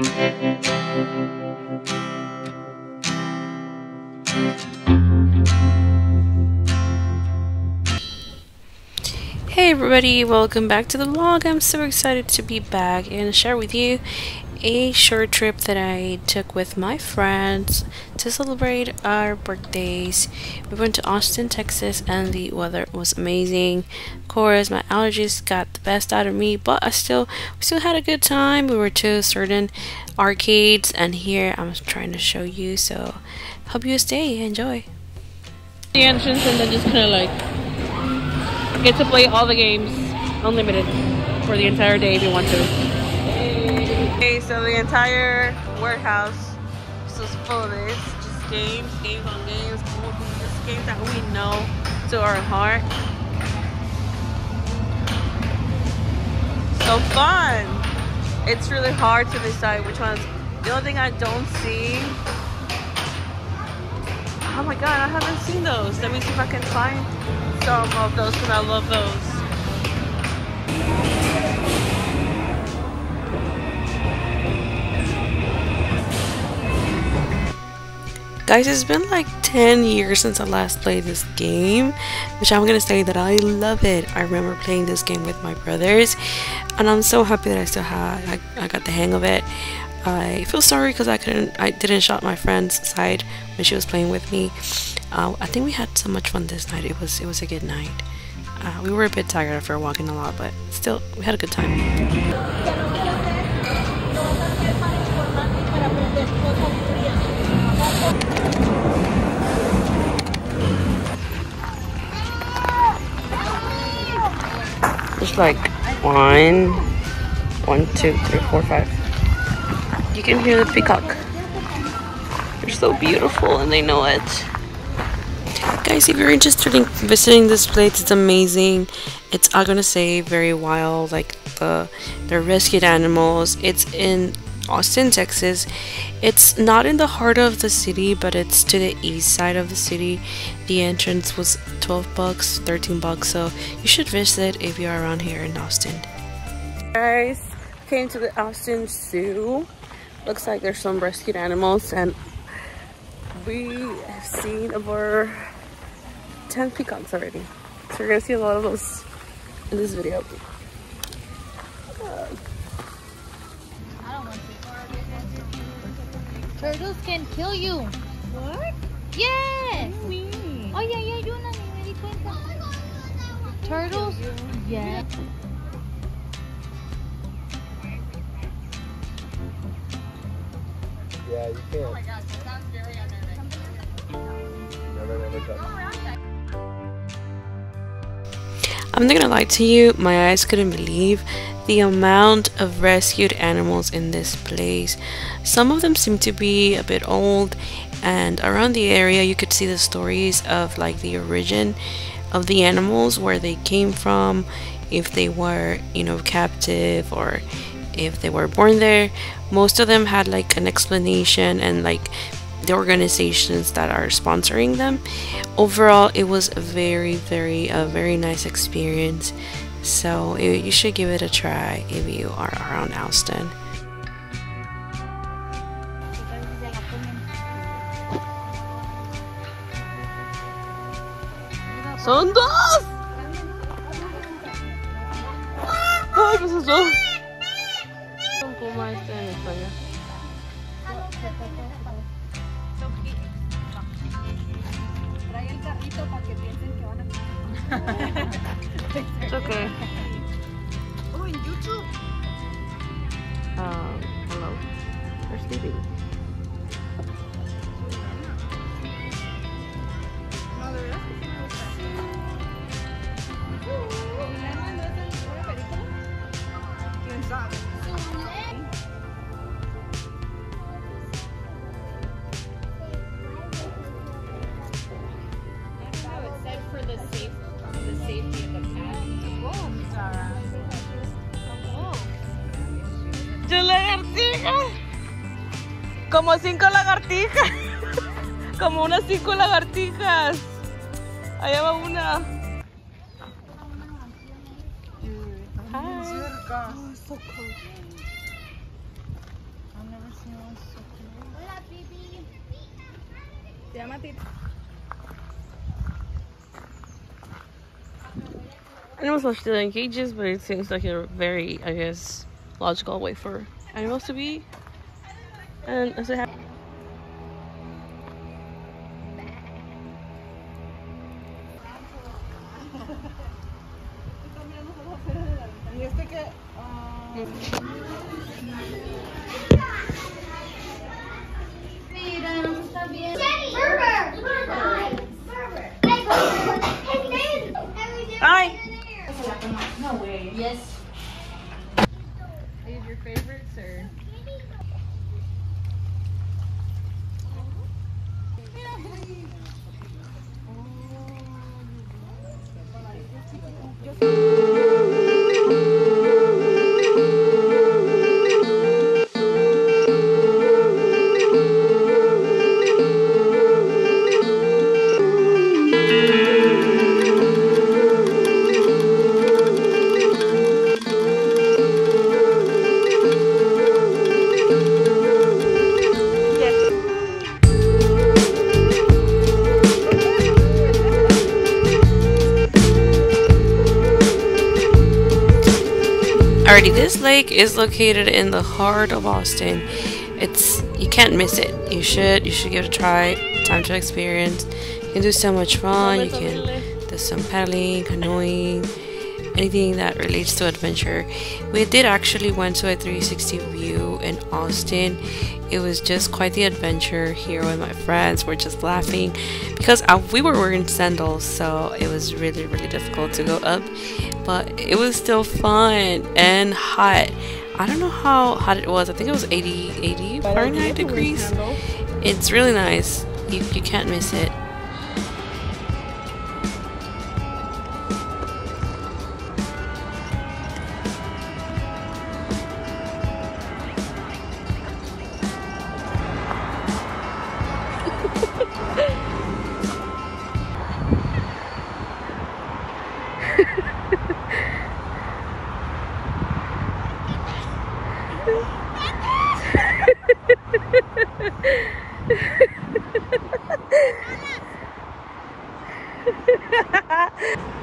Hey everybody, welcome back to the vlog. I'm so excited to be back and share with you a short trip that I took with my friends to celebrate our birthdays. We went to Austin, Texas and the weather was amazing. Of course, my allergies got the best out of me, but I still we still had a good time. We were to certain arcades and here I'm trying to show you so hope you stay enjoy. The entrance and then just kind of like get to play all the games unlimited for the entire day if you want to. Okay, so the entire warehouse is just full of this. Just games, games on games, just games that we know to our heart. So fun! It's really hard to decide which ones. The only thing I don't see Oh my god, I haven't seen those. Let me see if I can find some of those because I love those. Guys, it's been like 10 years since I last played this game, which I'm gonna say that I love it. I remember playing this game with my brothers, and I'm so happy that I still have, I, I got the hang of it. I feel sorry because I couldn't, I didn't shot my friend's side when she was playing with me. Uh, I think we had so much fun this night. It was, it was a good night. Uh, we were a bit tired after walking a lot, but still, we had a good time. There's like one, one, two, three, four, five. You can hear the peacock. They're so beautiful and they know it. Guys, if you're interested in visiting this place, it's amazing. It's, I'm gonna say, very wild. Like, the, the rescued animals. It's in Austin, Texas. It's not in the heart of the city, but it's to the east side of the city. The entrance was 12 bucks, 13 bucks, so you should visit if you're around here in Austin. Guys, came to the Austin Zoo. Looks like there's some rescued animals and we have seen over 10 peacocks already. So we're gonna see a lot of those in this video. Turtles can kill you. What? Yes. Me. Oh yeah, yeah, yun na me di cuenta. Turtles? Yeah. Yeah, you can. Oh my gosh, that sounds very unnerving. Never, never touch. I'm not gonna lie to you, my eyes couldn't believe the amount of rescued animals in this place. Some of them seem to be a bit old and around the area you could see the stories of like the origin of the animals, where they came from, if they were, you know, captive or if they were born there. Most of them had like an explanation and like the organizations that are sponsoring them. Overall, it was a very, very, a very nice experience. So it, you should give it a try if you are around Austin. ¡Son dos! ¡Ay, qué es eso! Un puma este en España. Carrito para que piensen que van a It's okay. Oh, YouTube. Um, hello. They're sleeping. lagartija! Como cinco lagartijas. Como unas cinco lagartijas. Allá va una. Hola, Pipi. Se llama Animals are still in cages, but it seems like a very, I guess, logical way for animals to be. And as it happens. These your favorites or? Alrighty, this lake is located in the heart of Austin. It's you can't miss it. You should you should give it a try. Time to experience. You can do so much fun. You can do some paddling, canoeing, anything that relates to adventure. We did actually went to a 360 view in Austin. It was just quite the adventure here with my friends. We're just laughing because uh, we were wearing sandals, so it was really really difficult to go up. But it was still fun and hot. I don't know how hot it was. I think it was 80 80 Fahrenheit degrees. It's really nice. You you can't miss it.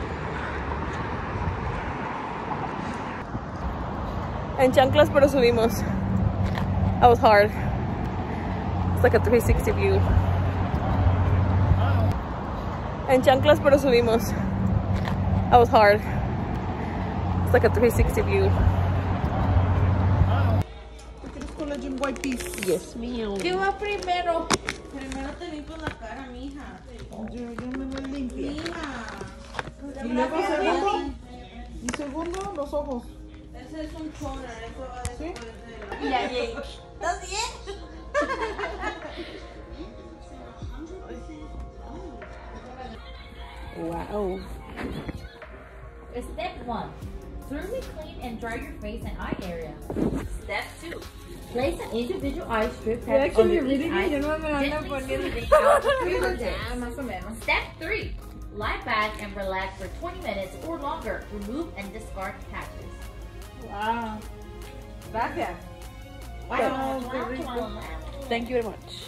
En chanclas, pero subimos. That was hard. It's like a 360 view. En chanclas, pero subimos. That was hard. It's like a 360 view. Collagen white piece? Yes, mío. ¿Qué va primero? Primero te limpias la cara, mija. Yo, yo me lo limpio. Mija. Y luego segundo. Y segundo, los ojos. Ese es un toner, eso va ¿Sí? después de... Ya, ya. ¿Estás bien? Wow. Step 1. Thoroughly clean and dry your face and eye area. Step 2. Place an individual eye strip Mira pads que under each eye, yo no me gently smoothing out the fingertips. Más o menos. Step 3. Lie back and relax for 20 minutes or longer. Remove and discard patches. Wow. Gracias. Wow, qué rico. Thank you very much.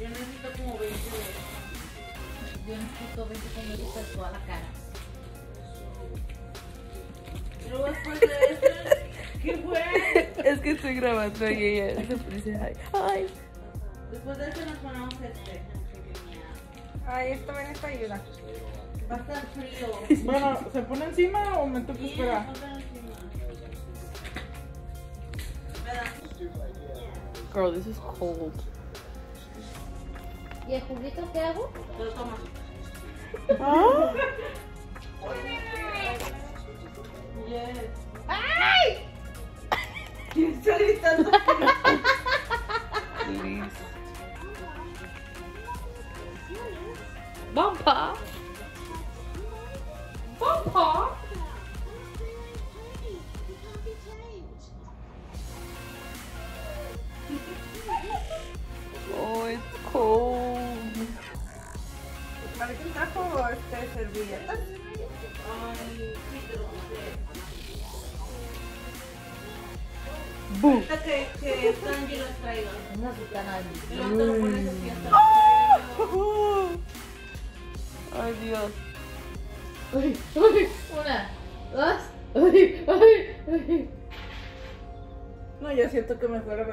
Yo necesito como 20 de Yo necesito 20 minutos de toda la cara. Luego después de eso, ¿qué fue? Es que estoy grabando y ella se dice ay. Ay. Después de eso nos ponemos este. Ahí está bien esta ayuda. Va a estar frío. Bueno, ¿se pone encima o me toca Sí, esperar? Girl, this is cold. ¿Y el juguito qué hago? Lo tomas. ¡Ay! ¿Quién está gritando? Luis. Ahorita que, que Sanji los traiga. Una sultana de Y luego te lo pones así hasta Ay, Dios. Ay, ay, Una, dos, ay, ay, ay. No, yo siento que me fuera a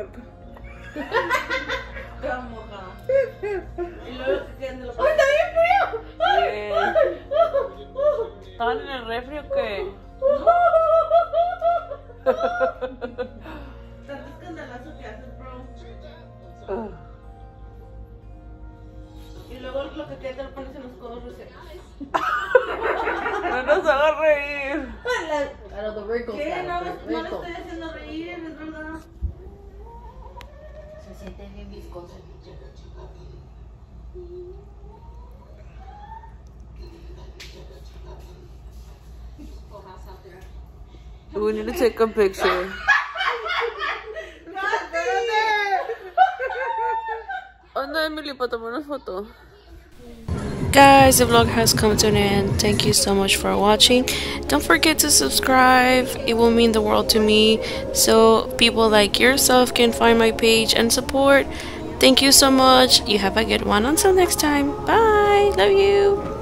We need to take a picture. Anda, Emily, para una foto. Guys, the vlog has come to an end. Thank you so much for watching. Don't forget to subscribe. It will mean the world to me. So people like yourself can find my page and support. Thank you so much. You have a good one. Until next time. Bye. Love you.